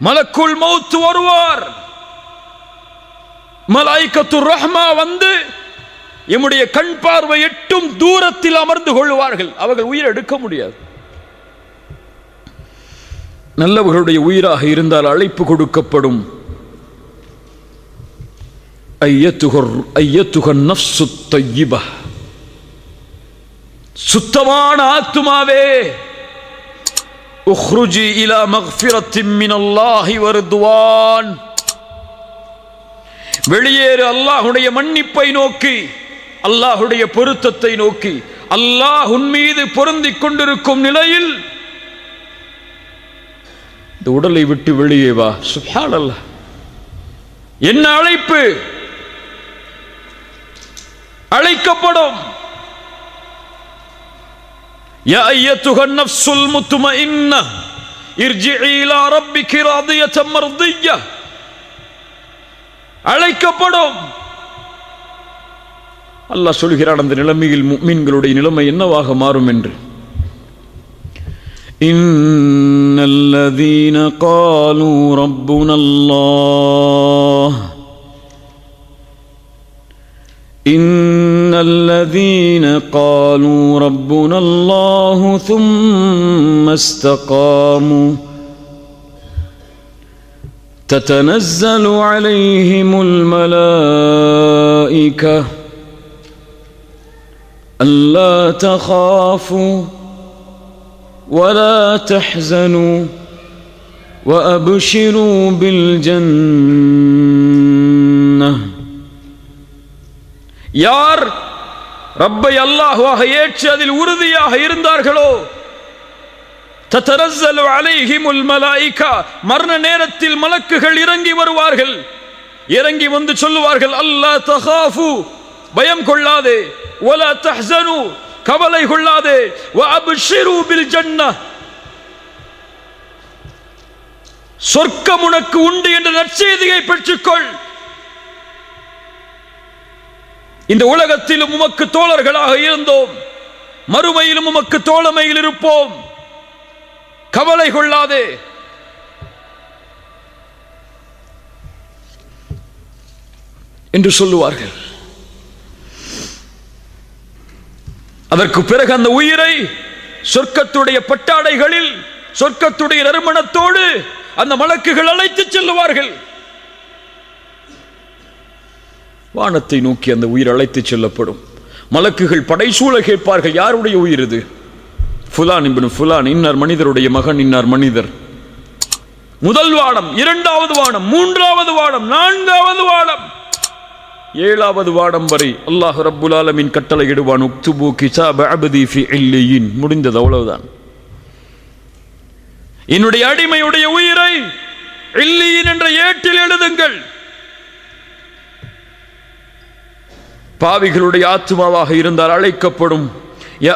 மலக்குள் மௌத்து வருவார். மலாய்க்கத்து ரஹ்மா வந்து எம்முடைய கண் பார்வை எட்டும் தூரத்தில் அமர்ந்து கொள்வார்கள். அவர்கள் உயிர் எடுக்க முடியாது. நல்லவர்களுடைய உயிராக இருந்தால் அழைப்பு கொடுக்கப்படும். ஐயத்துகர் ஐயத்துகர் நஃப்சு தையிபா சுத்தமான ஆத்துமாவே. உஹ்ருஜி இலா மக்ஃபிரத்தின் மினல்லாஹி வருதுவான். வெளியேறு அல்லாஹுடைய மன்னிப்பை நோக்கி அல்லாஹுடைய பொருத்தத்தை நோக்கி அல்லாஹ் உன் மீது பொருந்திக் கொண்டிருக்கும் நிலையில் இந்த உடலை விட்டு வெளியே வா. சுப்ஹானல்லாஹ். என்ன அழைப்பு? அழைக்கப்படும். يا أيتها النفس المطمئنة ارجعي إلى ربك راضية مرضية அழைக்கப்படும் அல்லாஹ் சொல்கிறான் அந்த நிலைமையில் முக்மீன்களுடைய நிலைமை என்னவாக மாறும் என்று إن الذين قالوا ربنا الله إن الذين قالوا ربنا الله ثم استقاموا تتنزل عليهم الملائكة ألا تخافوا ولا تحزنوا وأبشروا بالجنة யார் ரப்பை அல்லாஹுவாக ஏற்று அதில் உறுதியாக இருந்தார்களோ? தத்தரசல் அலைஹிமுல் மலாய்கா. மரண நேரத்தில் மலக்குகள் இறங்கி வருவார்கள். இறங்கி வந்து சொல்லுவார்கள் அல்லாஹ் தஹாஃபு. பயம் கொள்ளாதே. வலா தஹ்சனு கவலை கொள்ளாதே. வ அப்ஷிரு பில் ஜன்னah சொர்க்கம் உனக்கு உண்டு என்ற நற்செய்தியை பெற்றுக்கொள். இந்த உலகத்திலும் உமக்கு தோழர்களாக இருந்தோம். மறுமையிலும் உமக்கு தோழமையில் இருப்போம். கவலை கொள்ளாதே. என்று சொல்லுவார்கள். அதற்கு பிறகு அந்த உயிரை சொர்க்கத்துடைய பட்டாடைகளில் சொர்க்கத்துடைய நறுமணத்தோடு அந்த மலக்குகள் அழைத்து செல்லுவார்கள். வானத்தை நோக்கி அந்த உயிர் அழைத்து செல்லப்படும். மலக்குகள் படைசூழ கேட்பார்கள் யாருடைய உயிர் இது? ஃபுலான் இப்னு ஃபுலான் இன்னார் மனிதருடைய மகன் இன்னார் மனிதர். முதல் வானம் இரண்டாவது வானம் மூன்றாவது வானம் நான்காவது வானம். ஏழாவது வாடம் வரை அல்லாஹ் ரப்புல் ஆலமின் கட்டளை இடுவான் உக்துபு கிசாப் அபதி ஃபி இல்லியின். முடிந்தது அவ்வளவுதான். என்னுடைய அடிமையுடைய உயிரை இல்லியின் என்ற ஏட்டில் எழுதுங்கள். பாவிகளுடைய ஆத்மாவாக இருந்தால் அழைக்கப்படும். ய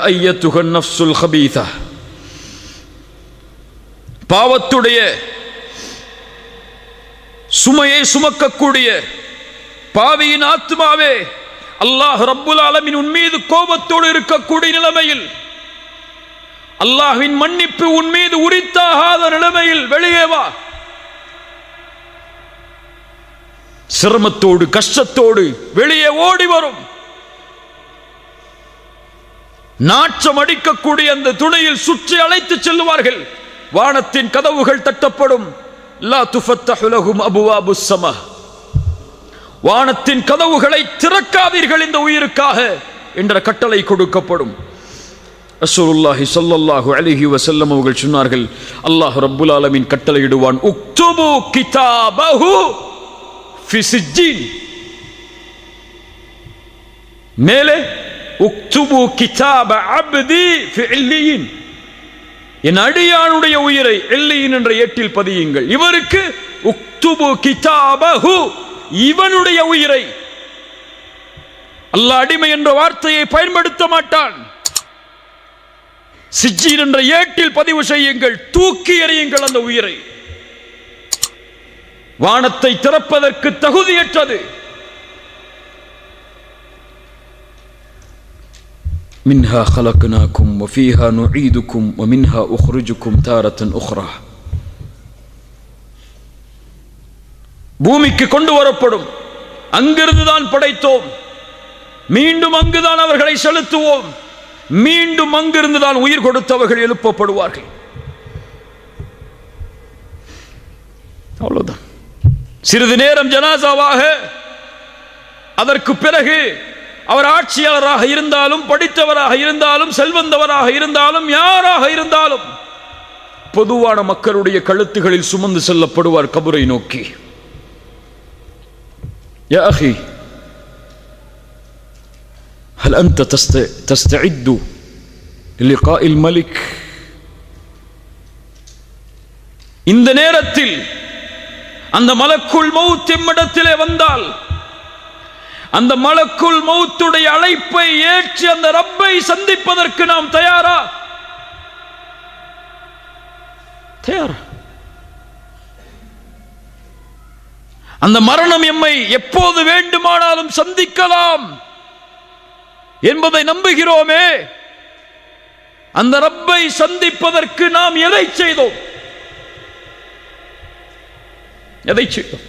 ஹபீதா. பாவத்துடைய சுமையை சுமக்கக்கூடிய பாவியின் ஆத்மாவே அல்லாஹ் ரப்புல் ஆலமின் உன் மீது கோபத்தோடு இருக்கக்கூடிய நிலைமையில் அல்லாஹின் மன்னிப்பு உன் மீது உரித்தாகாத நிலைமையில் வெளியே வா. சிரமத்தோடு கஷ்டத்தோடு வெளியே ஓடி வரும். நாற்றம் அடிக்கக்கூடிய அந்த துணையில் சுற்றி அழைத்து செல்லுவார்கள். வானத்தின் கதவுகள் தட்டப்படும். அபுவாபு வானத்தின் கதவுகளை திறக்காதீர்கள் இந்த உயிருக்காக என்ற கட்டளை கொடுக்கப்படும். ரசூலுல்லாஹி சல்லல்லாஹு அலைஹி வஸல்லம் அவர்கள் சொன்னார்கள் அல்லாஹ் ரப்புல் ஆலமீன் கட்டளையிடுவான் உக்துபு கிதாபஹு ஃபி மேலே உக்துபு கிதாப அப்தி ஃபி இல்லியின் என் அடியானுடைய உயிரை எல்லையின் என்ற ஏட்டில் பதியுங்கள். இவருக்கு உக்துபு கிதாபஹு. இவனுடைய உயிரை. அல்லாஹ் அடிமை என்ற வார்த்தையை பயன்படுத்த மாட்டான். சிஜ்ஜீன் என்ற ஏட்டில் பதிவு செய்யுங்கள். தூக்கி எறியுங்கள் அந்த உயிரை. வானத்தை திறப்பதற்கு தகுதியற்றது منها خلقناكم وفيها نعيدكم ومنها أخرجكم تارة أخرى பூமிக்கு கொண்டு வரப்படும் அங்கிருந்து தான் படைத்தோம் மீண்டும் அங்குதான் அவர்களை செலுத்துவோம் மீண்டும் அங்கிருந்து தான் உயிர் கொடுத்தவர்கள் எழுப்பப்படுவார்கள் சிறிது நேரம் ஜனாசாவாக அதற்கு பிறகு அவர் ஆட்சியாளராக இருந்தாலும் படித்தவராக இருந்தாலும் செல்வந்தவராக இருந்தாலும் யாராக இருந்தாலும் பொதுவான மக்களுடைய கழுத்துகளில் சுமந்து செல்லப்படுவார் கபரை நோக்கி يا أخي هل أنت تست- تستعد للقاء الملك இந்த நேரத்தில் அந்த மலக்குள் மௌத் எம்மிடத்திலே வந்தால் அந்த மலக்குள் மௌத்துடைய அழைப்பை ஏற்றி அந்த ரப்பை சந்திப்பதற்கு நாம் தயாரா? தயாரா. அந்த மரணம் எம்மை எப்போது வேண்டுமானாலும் சந்திக்கலாம் என்பதை நம்புகிறோமே. அந்த ரப்பை சந்திப்பதற்கு நாம் எதை செய்தோம்? எதை செய்தோம்